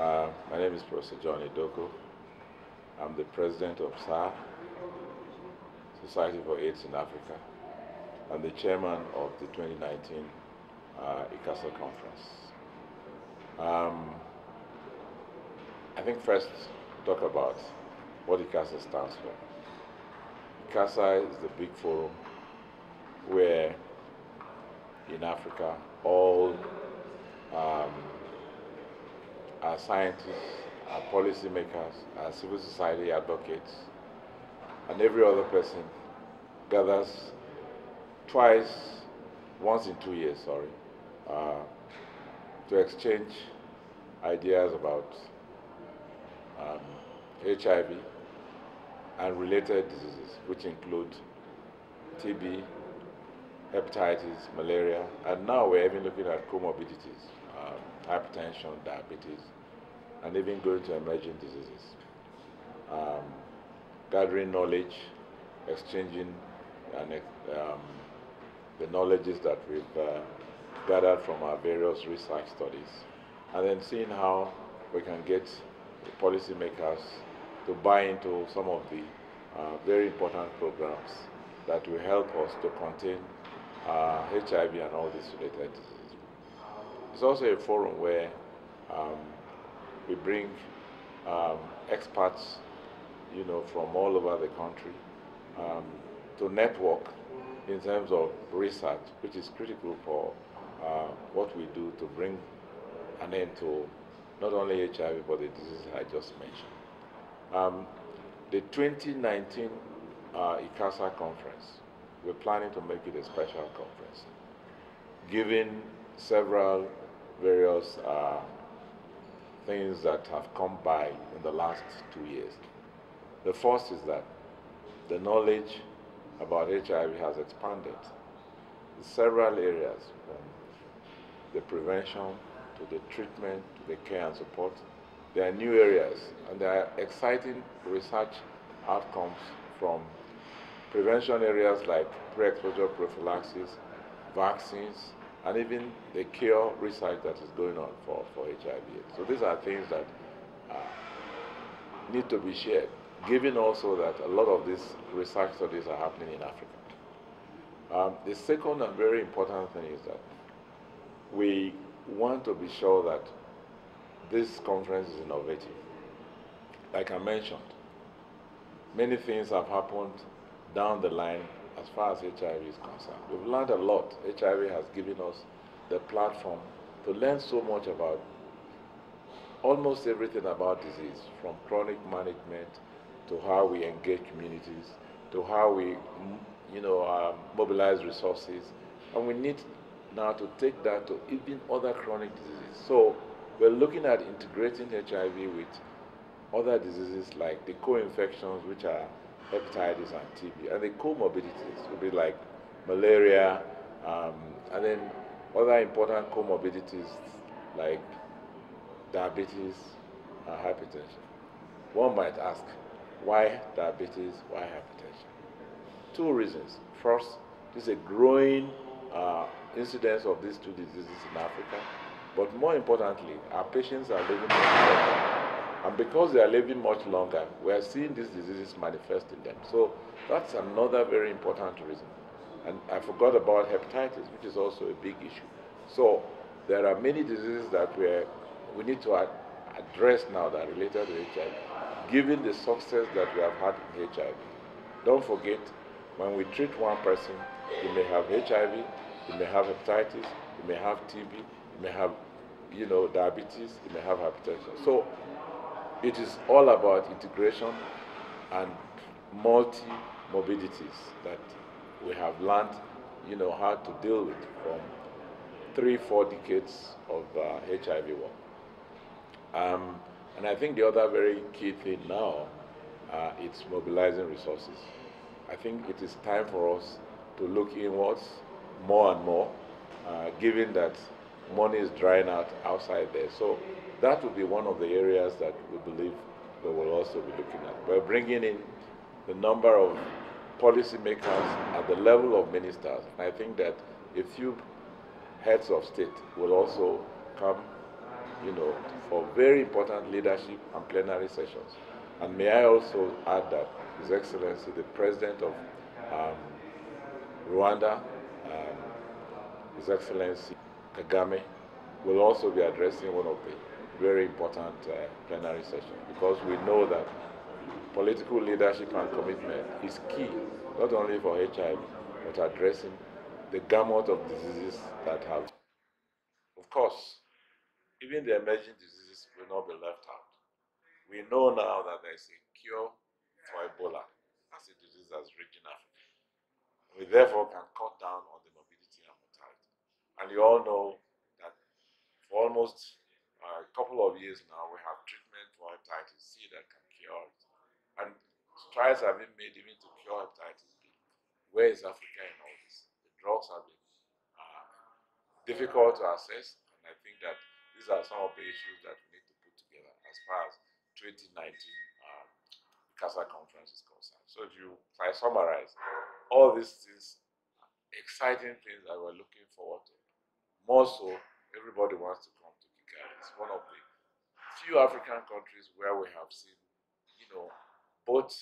Uh, my name is Professor John Idoko. I'm the president of SAA, Society for AIDS in Africa. I'm the chairman of the 2019 uh, ICASA conference. Um, I think first talk about what ICASA stands for. ICASA is the big forum where in Africa all um, our scientists, our policymakers, our civil society advocates, and every other person gathers twice, once in two years, sorry, uh, to exchange ideas about um, HIV and related diseases, which include TB, hepatitis, malaria, and now we're even looking at comorbidities, um, hypertension, diabetes, and even going to emerging diseases. Um, gathering knowledge, exchanging and, um, the knowledges that we've uh, gathered from our various research studies, and then seeing how we can get policymakers to buy into some of the uh, very important programs that will help us to contain uh, HIV and all these related diseases. It's also a forum where um, we bring um, experts, you know, from all over the country um, to network in terms of research, which is critical for uh, what we do to bring an end to not only HIV but the diseases I just mentioned. Um, the 2019 uh, ICASA conference, we're planning to make it a special conference, given several various uh, things that have come by in the last two years. The first is that the knowledge about HIV has expanded in several areas, from the prevention to the treatment to the care and support. There are new areas and there are exciting research outcomes from prevention areas like pre-exposure prophylaxis, vaccines, and even the cure research that is going on for, for HIV. So these are things that uh, need to be shared, given also that a lot of these research studies are happening in Africa. Um, the second and very important thing is that we want to be sure that this conference is innovative. Like I mentioned, many things have happened down the line as far as HIV is concerned. We've learned a lot. HIV has given us the platform to learn so much about almost everything about disease, from chronic management to how we engage communities, to how we, you know, uh, mobilize resources. And we need now to take that to even other chronic diseases. So we're looking at integrating HIV with other diseases like the co-infections, which are hepatitis and TB. And the comorbidities would be like malaria, um, and then other important comorbidities like diabetes and hypertension. One might ask, why diabetes, why hypertension? Two reasons. First, there's a growing uh, incidence of these two diseases in Africa, but more importantly, our patients are living longer and because they are living much longer, we are seeing these diseases manifest in them. So that's another very important reason. And I forgot about hepatitis, which is also a big issue. So there are many diseases that we, are, we need to ad address now that are related to HIV, given the success that we have had in HIV. Don't forget, when we treat one person, you may have HIV, you may have hepatitis, you may have TB, you may have, you know, diabetes, you may have hypertension. So it is all about integration and multi-morbidities that we have learned, you know, how to deal with from three, four decades of uh, HIV work. Um, and I think the other very key thing now uh, is mobilizing resources. I think it is time for us to look inwards more and more, uh, given that money is drying out outside there. So that will be one of the areas that we believe we will also be looking at. We're bringing in the number of policymakers at the level of ministers. I think that a few heads of state will also come, you know, for very important leadership and plenary sessions. And may I also add that His Excellency, the President of um, Rwanda, um, His Excellency Kagame, will also be addressing one of the very important uh, plenary session because we know that political leadership and commitment is key, not only for HIV, but addressing the gamut of diseases that have. Of course, even the emerging diseases will not be left out. We know now that there is a cure for Ebola as a disease that's reaching Africa. We therefore can cut down on the morbidity and mortality. And you all know that for almost couple of years now, we have treatment for hepatitis C that can cure it. And strides have been made even to cure hepatitis B. Where is Africa in all this? The drugs have been uh, difficult to assess, and I think that these are some of the issues that we need to put together as far as 2019 um, ICASA conference is concerned. So if you if I summarize, all these things, exciting things that we're looking forward to. More so, everybody wants to It's one of the few African countries where we have seen, you know, both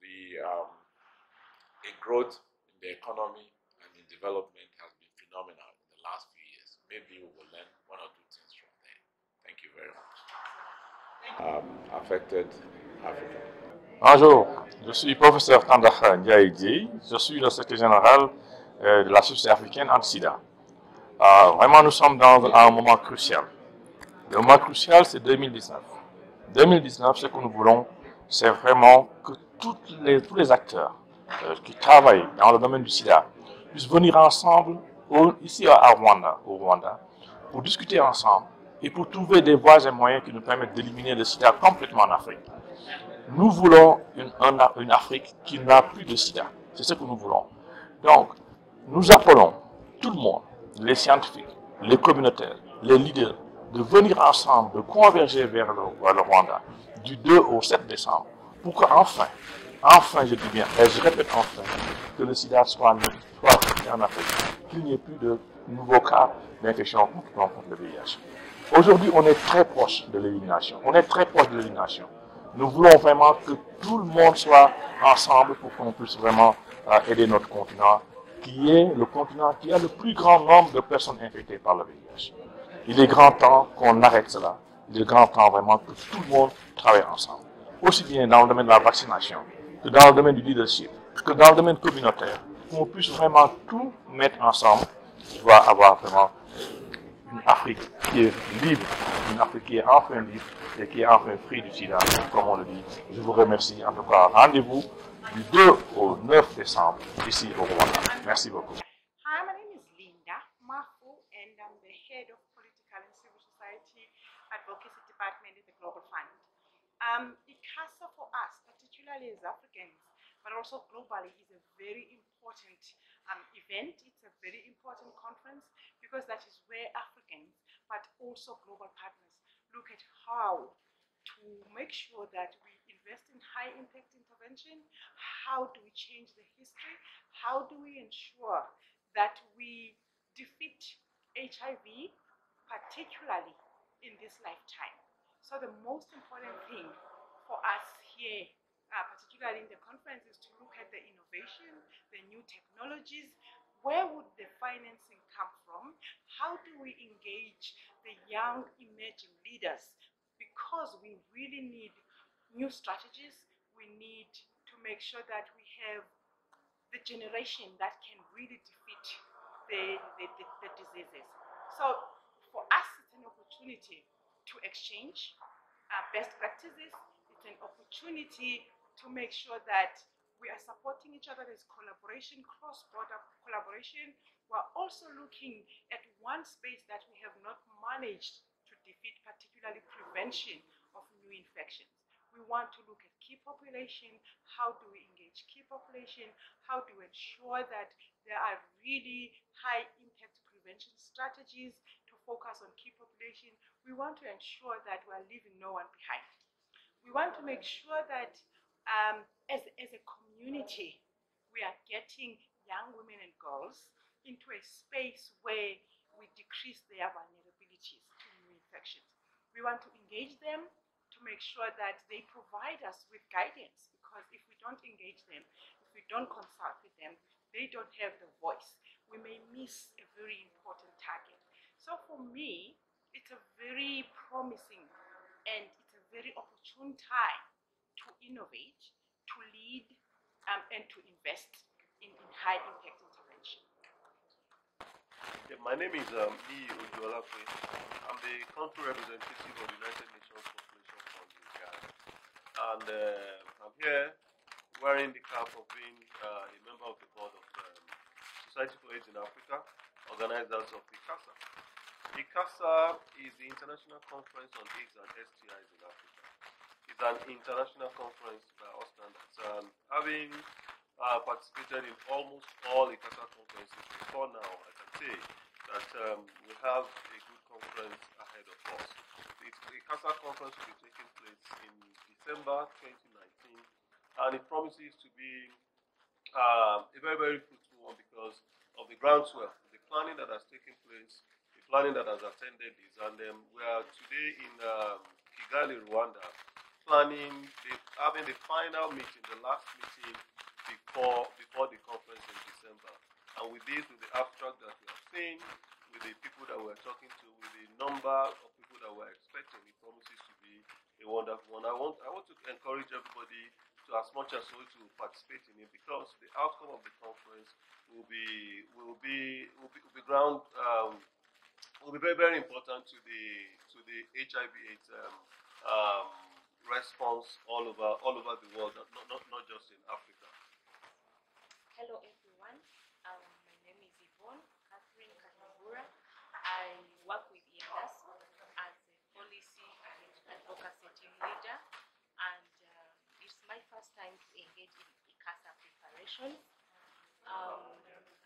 the um, a growth in the economy and in development has been phenomenal in the last few years. Maybe we will learn one or two things from there. Thank you very much. Um, affected Africa. Bonjour, je suis professeur Tandakha Ndiaye je suis le secrétaire général euh, de la Société africaine anti-sida. Euh, vraiment, nous sommes dans un moment crucial. Le moment crucial, c'est 2019. 2019, ce que nous voulons, c'est vraiment que les, tous les acteurs euh, qui travaillent dans le domaine du sida puissent venir ensemble ici à Rwanda, au Rwanda, pour discuter ensemble et pour trouver des voies et moyens qui nous permettent d'éliminer le sida complètement en Afrique. Nous voulons une, un- une Afrique qui n'a plus de sida. C'est ce que nous voulons. Donc, nous appelons tout le monde, les scientifiques, les communautaires, les leaders, de venir ensemble, de converger vers le, Rwanda du 2 au 7 décembre pour qu'enfin, enfin, je dis bien, et je répète enfin, que le sida soit, soit en Afrique, qu'il n'y ait plus de nouveaux cas d'infection contre, contre le VIH. Aujourd'hui, on est très proche de l'élimination. On est très proche de l'élimination. Nous voulons vraiment que tout le monde soit ensemble pour qu'on puisse vraiment euh, aider notre continent, qui est le continent qui a le plus grand nombre de personnes infectées par le VIH. Il est grand temps qu'on arrête cela. Il est grand temps vraiment que tout le monde travaille ensemble. Aussi bien dans le domaine de la vaccination, que dans le domaine du leadership, que dans le domaine communautaire, qu'on puisse vraiment tout mettre ensemble. On va avoir vraiment une Afrique qui est libre, une Afrique qui est enfin libre et qui est enfin free du sida, comme on le dit. Je vous remercie. En tout cas, rendez-vous du 2 au 9 décembre ici au Rwanda. Merci beaucoup. Um, ICASA for us, particularly as Africans, but also globally, is a very important um, event. It's a very important conference because that is where Africans, but also global partners, look at how to make sure that we invest in high impact intervention. How do we change the history? How do we ensure that we defeat HIV, particularly in this lifetime? So, the most important thing for us here, uh, particularly in the conference, is to look at the innovation, the new technologies. Where would the financing come from? How do we engage the young emerging leaders? Because we really need new strategies. We need to make sure that we have the generation that can really defeat the, the, the, the diseases. So for us, it's an opportunity to exchange uh, best practices. An opportunity to make sure that we are supporting each other. There's collaboration, cross-border collaboration. We're also looking at one space that we have not managed to defeat, particularly prevention of new infections. We want to look at key population. How do we engage key population? How do we ensure that there are really high impact prevention strategies to focus on key population? We want to ensure that we're leaving no one behind. We want to make sure that um, as, as a community, we are getting young women and girls into a space where we decrease their vulnerabilities to new infections. We want to engage them to make sure that they provide us with guidance because if we don't engage them, if we don't consult with them, they don't have the voice. We may miss a very important target. So for me, it's a very promising and very opportune time to innovate, to lead, um, and to invest in, in high impact intervention. My name is um, E. I'm the country representative of the United Nations Population Fund in Ghana. And uh, I'm here wearing the cap of being uh, a member of the board of um, Society for AIDS in Africa, organizers of ICASA. ICASA is the International Conference on AIDS and STIs in Africa. It's an international conference by our standards. And having uh, participated in almost all ICASA conferences before now, I can say that um, we have a good conference ahead of us. The ICASA conference will be taking place in December 2019, and it promises to be uh, a very, very fruitful one because of the groundswell, the planning that has taken place, planning that has attended this, and um, we are today in um, Kigali, Rwanda, planning, the, having the final meeting, the last meeting before before the conference in December. And with this, with the abstract that we have seen, with the people that we're talking to, with the number of people that we're expecting, it promises to be a wonderful one. I want I want to encourage everybody to as much as possible to participate in it because the outcome of the conference will be will be will be, will be ground um, will be very very important to the to the HIV/AIDS um, um, response all over all over the world, not not, not just in Africa. Hello everyone, um, my name is Yvonne Catherine Kanibura. I work with INDAS as a policy and advocacy team leader and uh, it's my first time to engage in ICASA preparations. Um,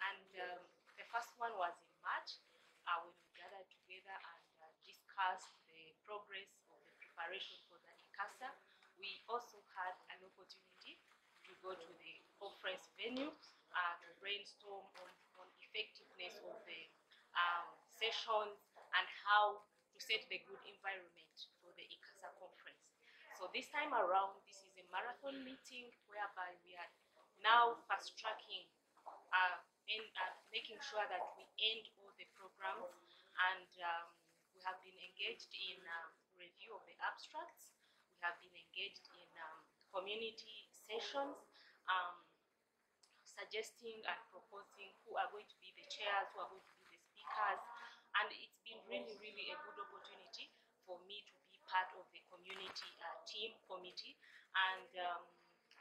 and um, the first one was in March uh, when we gathered together and uh, discussed the progress of the preparation for the ICASA. We also had an opportunity to go to the conference venue uh, to brainstorm on, on effectiveness of the um, sessions and how to set the good environment for the ICASA conference. So this time around, this is a marathon meeting whereby we are now fast tracking uh, and uh, making sure that we end all the programs and um, we have been engaged in um, review of the abstracts. We have been engaged in um, community sessions, um, suggesting and proposing who are going to be the chairs, who are going to be the speakers, and it's been really, really a good opportunity for me to be part of the community uh, team committee, and um,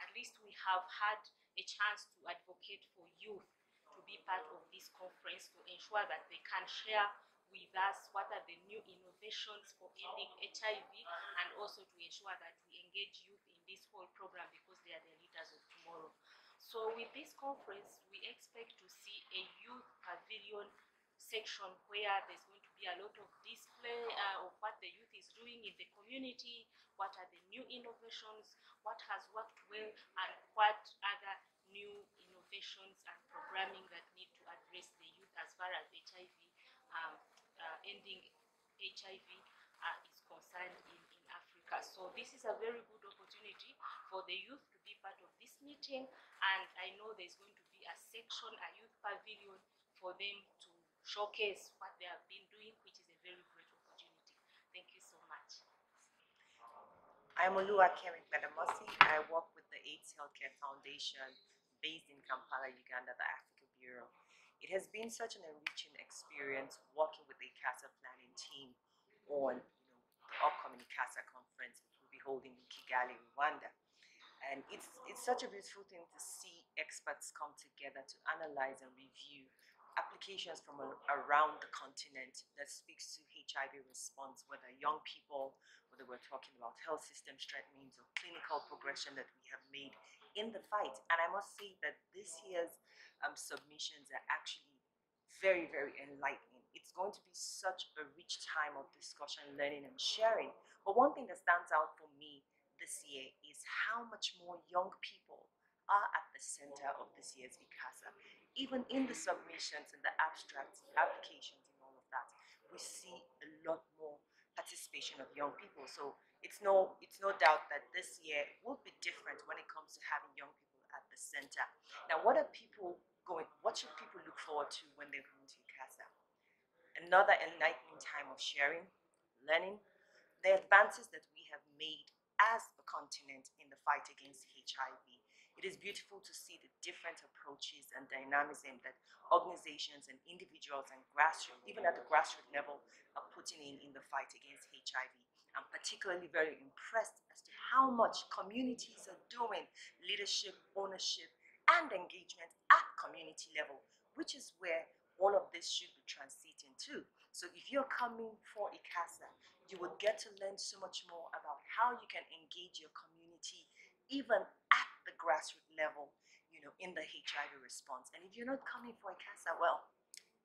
at least we have had a chance to advocate for youth to be part of this conference to ensure that they can share with us what are the new innovations for ending HIV and also to ensure that we engage youth in this whole program because they are the leaders of tomorrow. So with this conference, we expect to see a youth pavilion section where there's going to be a lot of display uh, of what the youth is doing in the community, what are the new innovations, what has worked well, and what other new innovations and programming that need to address the youth as far as HIV, ending HIV uh, is concerned in, in Africa. So this is a very good opportunity for the youth to be part of this meeting and I know there's going to be a section, a youth pavilion for them to showcase what they have been doing, which is a very great opportunity. Thank you so much. I'm Oluwakemi Gbadamosi. I work with the AIDS Healthcare Foundation based in Kampala, Uganda, the African Bureau. It has been such an enriching experience working with the ICASA planning team on you know, the upcoming ICASA conference, which will be holding in Kigali, Rwanda. And it's, it's such a beautiful thing to see experts come together to analyze and review applications from around the continent that speaks to HIV response, whether young people, whether we're talking about health system strengthenings or clinical progression that we have made in the fight. And I must say that this year's um, submissions are actually very, very enlightening. It's going to be such a rich time of discussion, learning, and sharing. But one thing that stands out for me this year is how much more young people are at the center of this year's ICASA. Even in the submissions and the abstracts, applications, and all of that, we see a lot participation of young people. So it's no it's no doubt that this year will be different when it comes to having young people at the center. Now, what are people going? What should people look forward to when they're going to ICASA? Another enlightening time of sharing, learning, the advances that we have made as a continent in the fight against HIV. It is beautiful to see the different approaches and dynamism that organizations and individuals and grassroots, even at the grassroots level, are putting in in the fight against HIV. I'm particularly very impressed as to how much communities are doing leadership, ownership, and engagement at community level, which is where all of this should be transiting to. So if you're coming for ICASA, you will get to learn so much more about how you can engage your community even at the grassroots level, you know, in the HIV response. And if you're not coming for ICASA, well,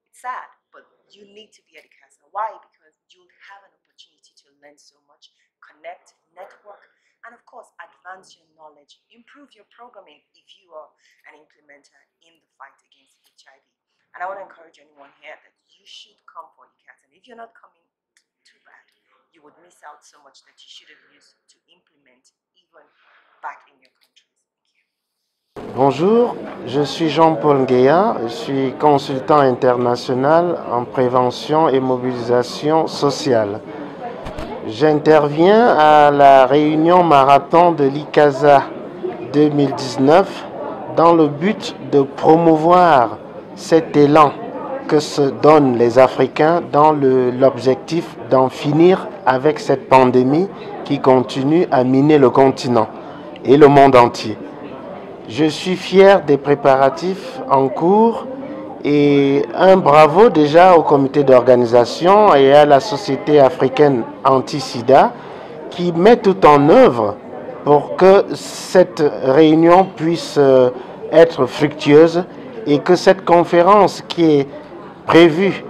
it's sad, but you need to be at ICASA. Why? Because you'll have an opportunity to learn so much, connect, network, and of course, advance your knowledge, improve your programming if you are an implementer in the fight against HIV. And I want to encourage anyone here that you should come for ICASA. And if you're not coming, too bad. You would miss out so much that you should have used to implement even back in your countries. Bonjour, je suis Jean-Paul Nguéa, je suis consultant international en prévention et mobilisation sociale. J'interviens à la réunion marathon de l'ICASA 2019 dans le but de promouvoir cet élan que se donnent les Africains dans l'objectif d'en finir avec cette pandémie qui continue à miner le continent et le monde entier. Je suis fier des préparatifs en cours et un bravo déjà au comité d'organisation et à la Société africaine anti-sida qui met tout en œuvre pour que cette réunion puisse euh, être fructueuse et que cette conférence qui est prévue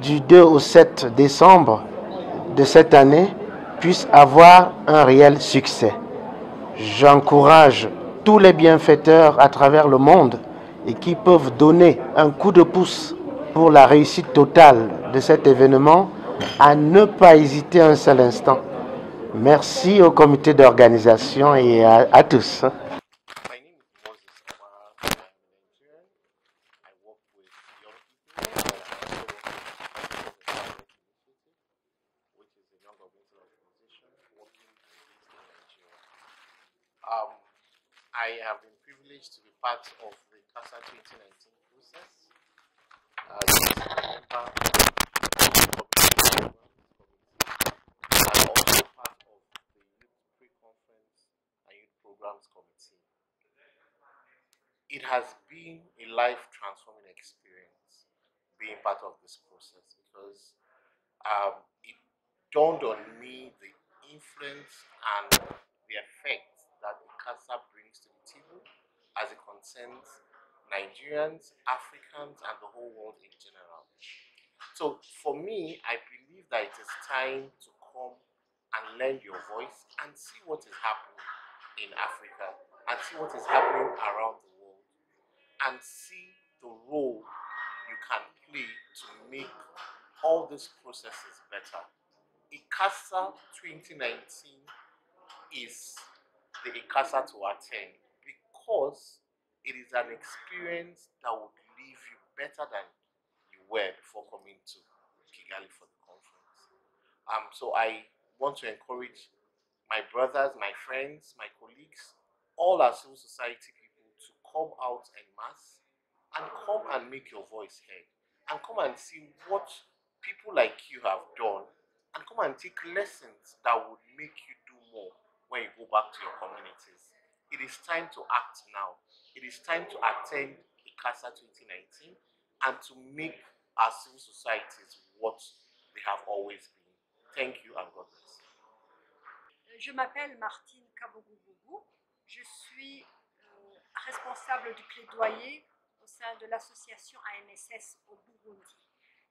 du 2 au 7 décembre de cette année puisse avoir un réel succès. J'encourage tous les bienfaiteurs à travers le monde et qui peuvent donner un coup de pouce pour la réussite totale de cet événement à ne pas hésiter un seul instant. Merci au comité d'organisation et à, tous. Part of the ICASA 2019 process. As a member also part of the Youth Pre-Conference and Youth Programs Committee it has been a life transforming experience being part of this process because um, it dawned on me the influence and the effect that the ICASA brings to the table as it concerns Nigerians, Africans, and the whole world in general. So for me, I believe that it is time to come and lend your voice and see what is happening in Africa and see what is happening around the world and see the role you can play to make all these processes better. ICASA 2019 is the ICASA to attend because it is an experience that would leave you better than you were before coming to Kigali for the conference. Um, so I want to encourage my brothers, my friends, my colleagues, all our civil society people to come out en masse and come and make your voice heard and come and see what people like you have done and come and take lessons that would make you do more when you go back to your communities. It is time to act now. It is time to attend ICASA 2019 and to make our civil societies what they have always been. Thank you and God bless. Je m'appelle Martine Kabougou-Bougou. Je suis euh, responsable du plaidoyer au sein de l'association ANSS au Burundi.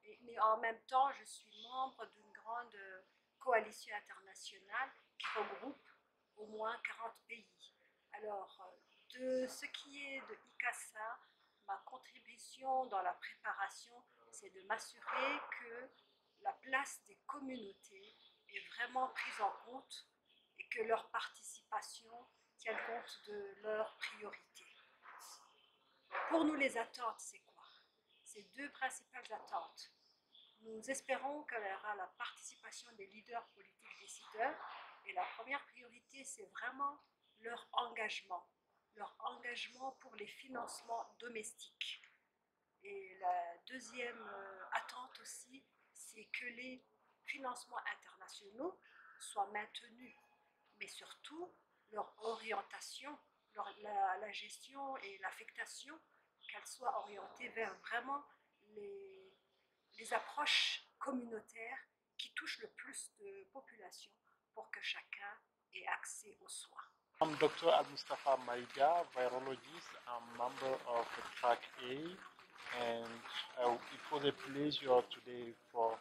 Et- mais en même temps, je suis membre d'une grande euh, coalition internationale qui regroupe au moins 40 pays. Alors, de ce qui est de ICASA, ma contribution dans la préparation, c'est de m'assurer que la place des communautés est vraiment prise en compte et que leur participation tienne compte de leurs priorités. Pour nous, les attentes, c'est quoi? Ces deux principales attentes. Nous espérons qu'elle aura la participation des leaders politiques décideurs et la première priorité, c'est vraiment leur engagement, leur engagement pour les financements domestiques. Et la deuxième euh, attente aussi, c'est que les financements internationaux soient maintenus, mais surtout leur orientation, la, gestion et l'affectation, qu'elle soit orientée vers vraiment les approches communautaires qui touchent le plus de populations pour que chacun ait accès aux soins. I'm Dr. Al-Mustafa Maïga, virologist. I'm member of the track A, and uh, it was a pleasure today for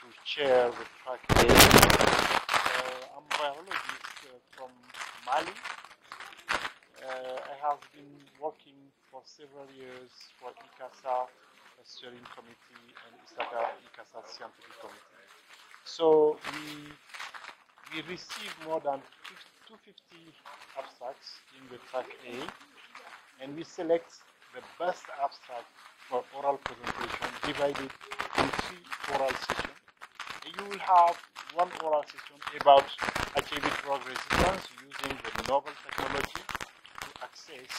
to chair the track A. Uh, I'm a virologist uh, from Mali. Uh, I have been working for several years for ICASA steering committee and ISACA ICASA scientific committee. So we we received more than 250 abstracts in the track A, and we select the best abstract for oral presentation divided in three oral sessions. You will have one oral session about HIV drug resistance using the novel technology to access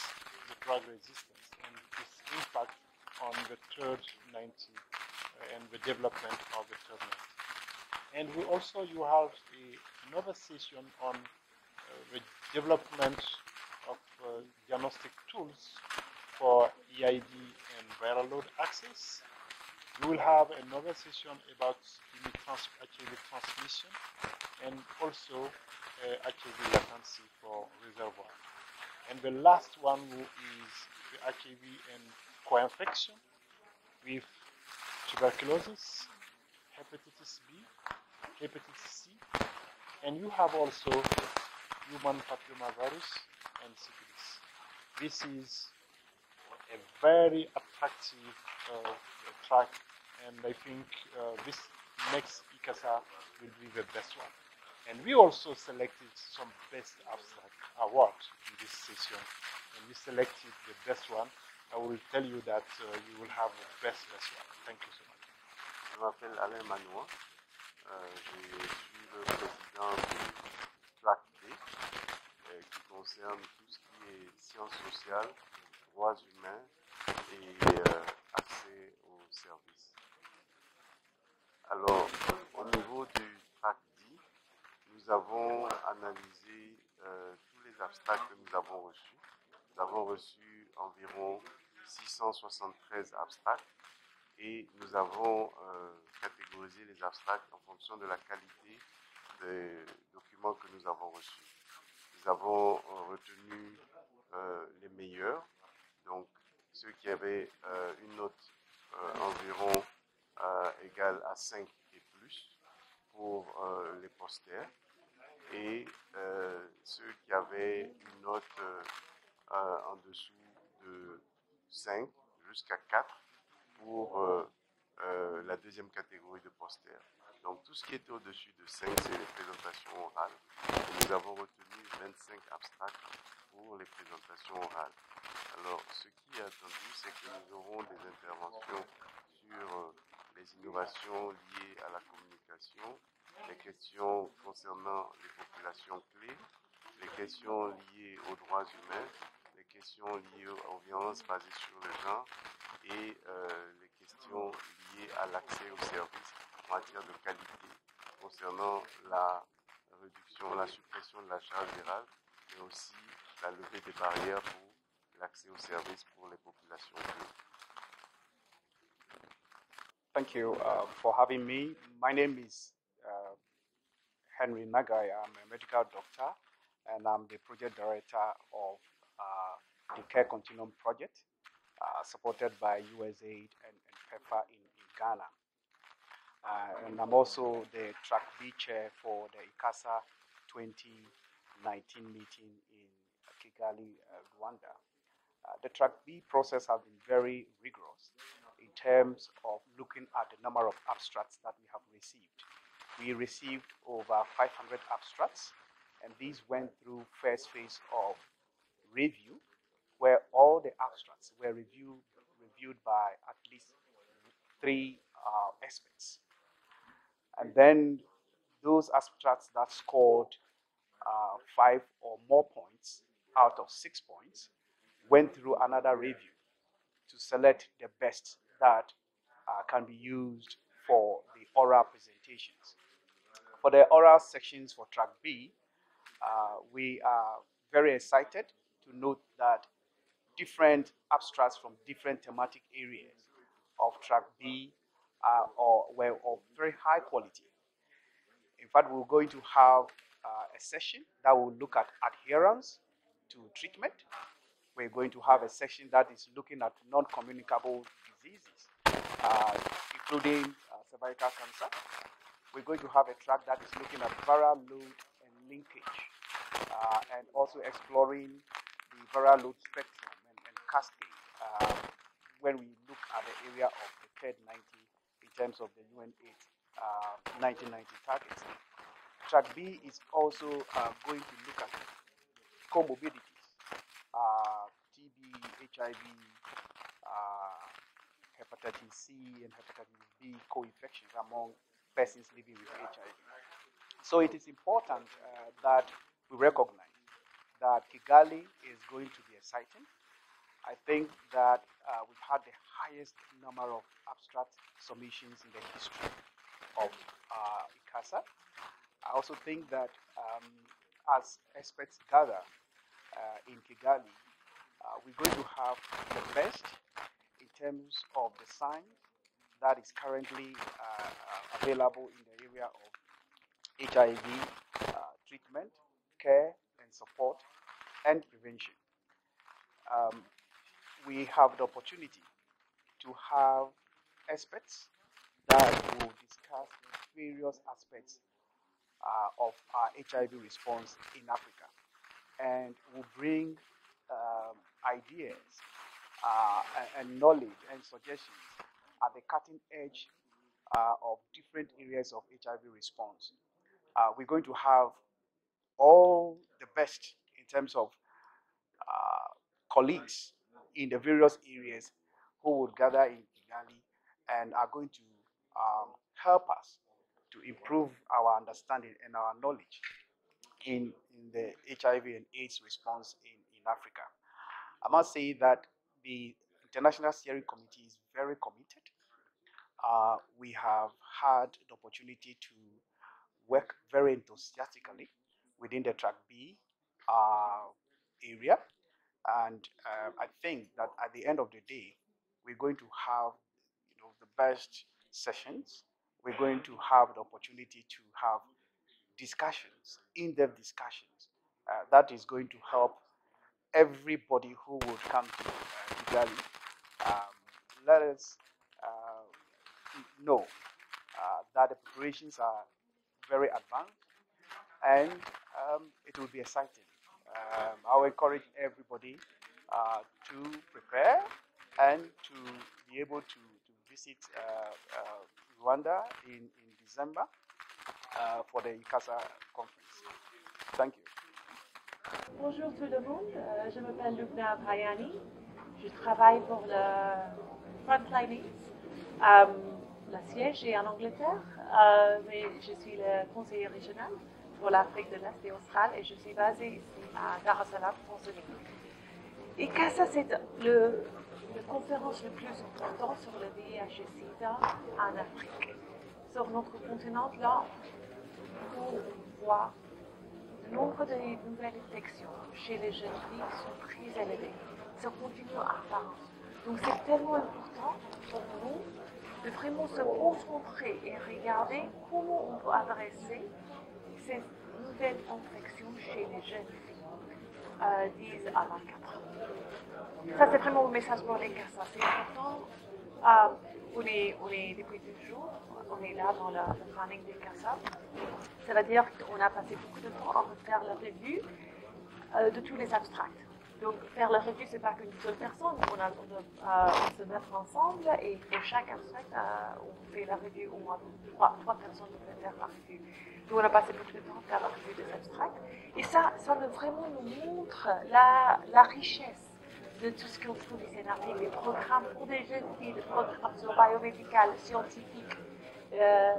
the drug resistance and its impact on the third 90 uh, and the development of the third 90. And we also you have a, another session on the development of uh, diagnostic tools for EID and viral load access. We will have another session about trans- HIV transmission and also uh, HIV latency for reservoir. And the last one is the HIV and co-infection with tuberculosis, hepatitis B, hepatitis C, and you have also human papillomavirus and syphilis. This is a very attractive uh, track, and I think uh, this next ICASA will be the best one. And we also selected some best abstract award in this session, and we selected the best one. I will tell you that uh, you will have the best best one. Thank you so much. Je m'appelle Alain Manois. Euh, je suis le président concerne tout ce qui est sciences sociales, droits humains et euh, accès aux services. Alors, au niveau du D, nous avons analysé euh, tous les abstracts que nous avons reçus. Nous avons reçu environ 673 abstracts et nous avons euh, catégorisé les abstracts en fonction de la qualité des documents que nous avons reçus. Nous avons euh, retenu euh, les meilleurs, donc ceux qui avaient euh, une note environ égale à 5 et plus pour les posters, et ceux qui avaient une note en dessous de 5 jusqu'à 4 pour la deuxième catégorie de posters. Donc tout ce qui était au-dessus de 5, c'est les présentations orales. Et nous avons retenu 25 abstracts pour les présentations orales. Alors ce qui est attendu, c'est que nous aurons des interventions sur euh, les innovations liées à la communication, les questions concernant les populations clés, les questions liées aux droits humains, les questions liées aux violences basées sur le genre et euh, les questions liées à l'accès aux services matière de qualité concernant la réduction, la suppression de la charge virale, mais aussi la levée des barrières pour l'accès aux services pour les populations. Thank you uh, for having me. My name is uh, Henry Nagai. I'm a medical doctor and I'm the project director of uh, the Care Continuum Project, uh, supported by USAID and, and PEPFAR in, in Ghana. Uh, and I'm also the track B chair for the ICASA 2019 meeting in Kigali, uh, Rwanda. Uh, the track B process has been very rigorous in terms of looking at the number of abstracts that we have received. we received over 500 abstracts, and these went through first phase of review, where all the abstracts were reviewed reviewed by at least three uh, experts. And then those abstracts that scored uh, five or more points out of six points went through another review to select the best that uh, can be used for the oral presentations. For the oral sections for track B, uh, we are very excited to note that different abstracts from different thematic areas of track B uh, or were of very high quality. In fact, we're going to have uh, a session that will look at adherence to treatment. We're going to have a session that is looking at non-communicable diseases, uh, including uh, cervical cancer. We're going to have a track that is looking at viral load and linkage, uh, and also exploring the viral load spectrum and, and cascade when we look at the area of the third 90 in terms of the UNAIDS uh, 1990 targets. Track B is also uh, going to look at comorbidities, uh, TB, HIV, uh, hepatitis C, and hepatitis B co-infections among persons living with HIV. So it is important uh, that we recognize that Kigali is going to be a exciting. I think that uh, we've had the highest number of abstract submissions in the history of uh, ICASA. I also think that um, as experts gather uh, in Kigali, uh, we're going to have the best in terms of the science that is currently uh, available in the area of HIV uh, treatment, care, and support, and prevention. Um, we have the opportunity to have experts that will discuss various aspects uh, of our HIV response in Africa and will bring um, ideas uh, and, knowledge and suggestions at the cutting edge uh, of different areas of HIV response. Uh, we're going to have all the best in terms of uh, colleagues in the various areas who would gather in Kigali and are going to um, help us to improve our understanding and our knowledge in, in the HIV and AIDS response in, in Africa. I must say that the International Steering Committee is very committed. Uh, we have had the opportunity to work very enthusiastically within the track B uh, area. And uh, I think that at the end of the day, we're going to have you know, the best sessions we're going to have the opportunity to have discussions, in-depth discussions. Uh, that is going to help everybody who would come to uh. Um, let us uh, know that the preparations are very advanced and um, it will be exciting. Um, I encourage everybody uh, to prepare and to be able to, to visit uh, Rwanda in, in December uh, for the ICASA conference. Thank you. Bonjour tout le monde, euh, je m'appelle Lubna Brayani. Je travaille pour le Frontline euh, le siège est en Angleterre, euh, mais je suis le conseiller régional pour l'Afrique de l'Est et Australe et je suis basée ici à Dar es Salaam, Tanzanie. ICASA, c'est le la conférence la plus importante sur le VIH-Sida en Afrique. Sur notre continent, là, on voit le nombre de nouvelles infections chez les jeunes filles sont très élevés. Ça continue à apparaître. Donc c'est tellement important pour nous de vraiment se concentrer et regarder comment on peut adresser ces nouvelles infections chez les jeunes filles euh, 10 à 24 ans. Ça, c'est vraiment un message pour les cas. C'est important. Euh, on, est, on est depuis toujours, on est là dans le, le planning des CASA. Ça veut dire qu'on a passé beaucoup de temps à refaire la revue euh, de tous les abstracts. Donc, faire la revue, c'est pas qu'une seule personne. On, a, on, doit, on se mettre ensemble et pour chaque abstract, on fait la revue. Au moins trois, trois personnes doivent faire la revue. Nous, on a passé beaucoup de temps à la revue des abstracts. Et ça, ça vraiment nous montre la, la richesse de tout ce qu'on trouve ici en des programmes pour des jeunes filles, des programmes sur biomédical, scientifiques, euh,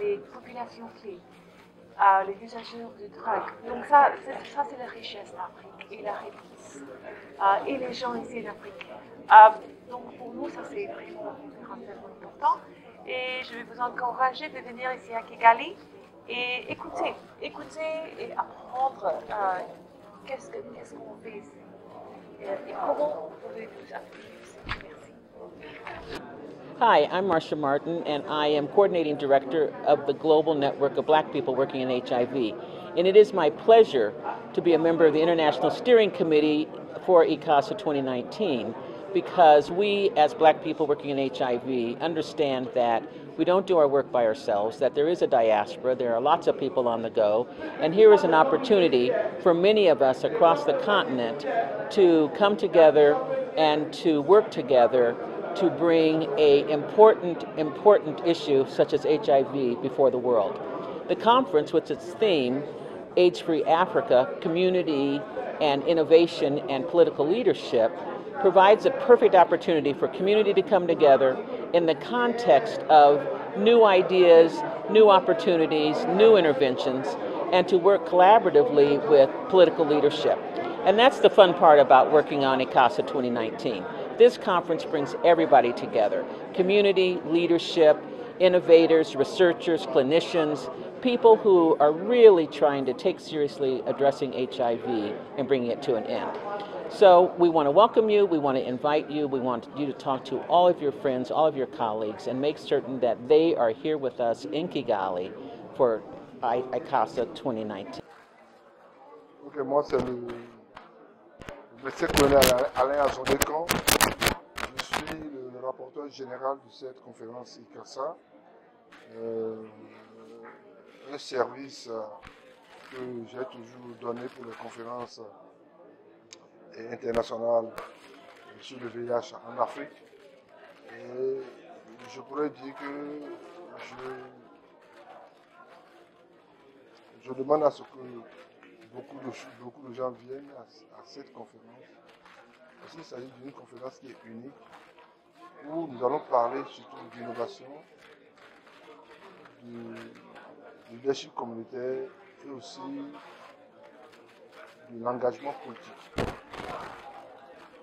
les populations clés, euh, les usagers de drogue. Donc ça, ça c'est la richesse d'Afrique et la richesse euh, et les gens ici en Afrique. Euh, donc pour nous, ça c'est vraiment, important. Et je vais vous encourager de venir ici à Kigali et écouter, écouter et apprendre euh, qu'est-ce qu'on qu fait ici et comment on peut vous appuyer ici. Merci. Hi, I'm Marcia Martin, and I am coordinating director of the Global Network of Black People Working in HIV. And it is my pleasure to be a member of the International Steering Committee for ICASA 2019 because we, as black people working in HIV, understand that we don't do our work by ourselves, that there is a diaspora, there are lots of people on the go, and here is an opportunity for many of us across the continent to come together and to work together to bring a important, important issue such as HIV before the world. The conference, with its theme, AIDS-Free Africa, Community and Innovation and Political Leadership, provides a perfect opportunity for community to come together in the context of new ideas, new opportunities, new interventions, and to work collaboratively with political leadership. And that's the fun part about working on ICASA 2019. This conference brings everybody together community, leadership, innovators, researchers, clinicians, people who are really trying to take seriously addressing HIV and bringing it to an end. So we want to welcome you, we want to invite you, we want you to talk to all of your friends, all of your colleagues, and make certain that they are here with us in Kigali for ICASA 2019. Ok, moi c'est le, le général de cette conférence ICASA. Euh, un service que j'ai toujours donné pour les conférences internationales sur le VIH en Afrique. Et je pourrais dire que je, je demande à ce que beaucoup de, beaucoup de gens viennent à, à cette conférence. Parce qu'il s'agit d'une conférence qui est unique, où nous allons parler surtout d'innovation, du leadership communautaire et aussi de l'engagement politique.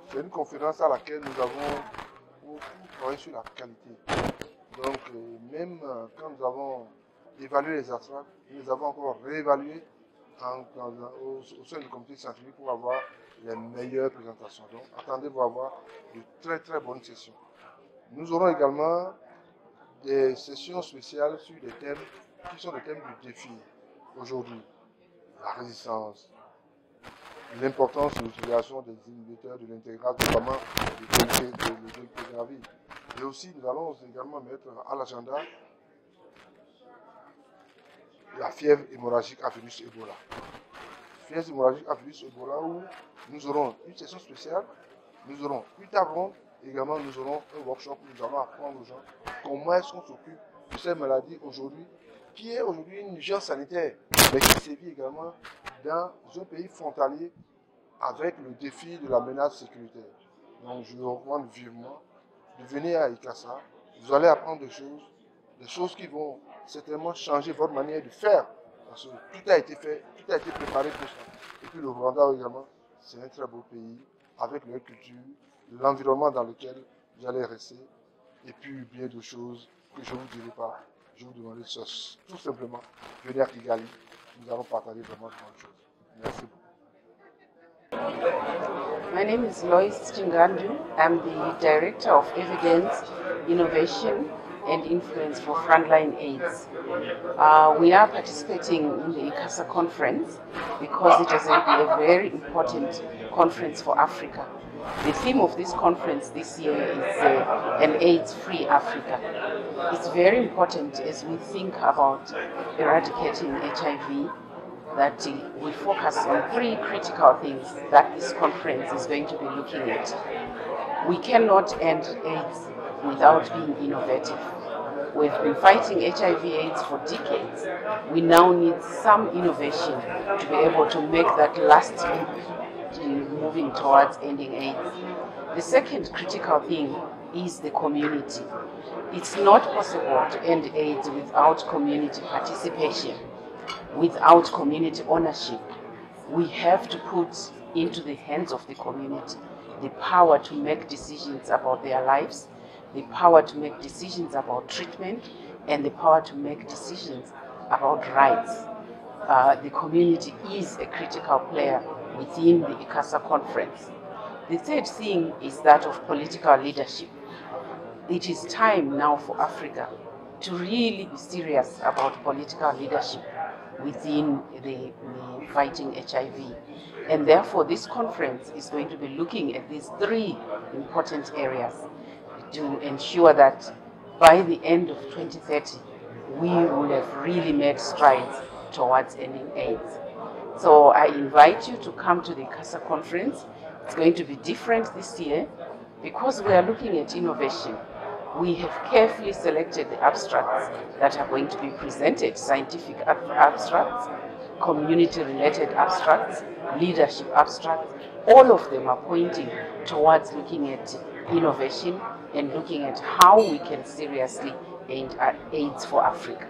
C'est une conférence à laquelle nous avons beaucoup travaillé sur la qualité. Donc, euh, même euh, quand nous avons évalué les abstracts, nous avons encore réévalués en, en, au, au, sein du comité scientifique pour avoir les meilleures présentations. Donc, attendez-vous à avoir de très très bonnes sessions. Nous aurons également des sessions spéciales sur des thèmes qui sont les thèmes du défi aujourd'hui. La résistance, l'importance de l'utilisation des inhibiteurs de l'intégrase, notamment de gravir. Et aussi, nous allons également mettre à l'agenda la fièvre hémorragique à virus Ebola. Fièvre hémorragique à virus Ebola où nous aurons une session spéciale, nous aurons une table ronde, également nous aurons un workshop où nous allons apprendre aux gens comment est-ce qu'on s'occupe de cette maladie aujourd'hui qui est aujourd'hui une urgence sanitaire, mais qui sévit également dans un pays frontalier avec le défi de la menace sécuritaire. Donc je vous recommande vivement de venir à ICASA. Vous allez apprendre des choses, des choses qui vont certainement changer votre manière de faire. Tout a été fait, tout a été préparé pour ça. Et puis le Rwanda également, c'est un très beau pays, avec leur culture, l'environnement dans lequel allez rester, et puis bien d'autres choses que je ne vous dirai pas je vous demande tout simplement venez à Kigali. Nous allons partager vraiment de bonnes choses. Merci beaucoup. My name is Lois Chingandu. I'm the Director of Evidence, Innovation and Influence for Frontline AIDS. Uh, we are participating in the ICASA conference because it is a, a very important conference for Africa. The theme of this conference this year is uh, an AIDS-free Africa. It's very important as we think about eradicating HIV that we focus on three critical things that this conference is going to be looking at. We cannot end AIDS without being innovative. We've been fighting HIV AIDS for decades. We now need some innovation to be able to make that last leap in moving towards ending AIDS. The second critical thing is the community. It's not possible to end AIDS without community participation, without community ownership. We have to put into the hands of the community the power to make decisions about their lives, the power to make decisions about treatment, and the power to make decisions about rights. Uh, the community is a critical player within the ICASA conference. The third thing is that of political leadership. It is time now for Africa to really be serious about political leadership within the, the fighting HIV. And therefore, this conference is going to be looking at these three important areas to ensure that by the end of 2030, we will have really made strides towards ending AIDS. So I invite you to come to the ICASA conference. It's going to be different this year because we are looking at innovation. We have carefully selected the abstracts that are going to be presented, scientific ab abstracts, community-related abstracts, leadership abstracts. All of them are pointing towards looking at innovation and looking at how we can seriously end uh, AIDS for Africa.